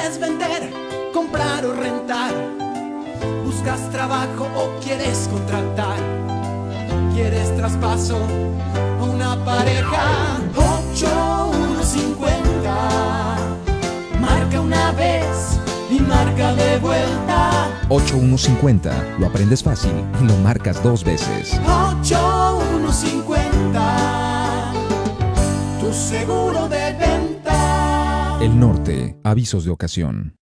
¿Quieres vender, comprar o rentar? ¿Buscas trabajo o quieres contratar? ¿Quieres traspaso o una pareja? 8150 Marca una vez y marca de vuelta 8150. Lo aprendes fácil y lo marcas dos veces. 8150 Tu seguro de venta El Norte. Avisos de ocasión.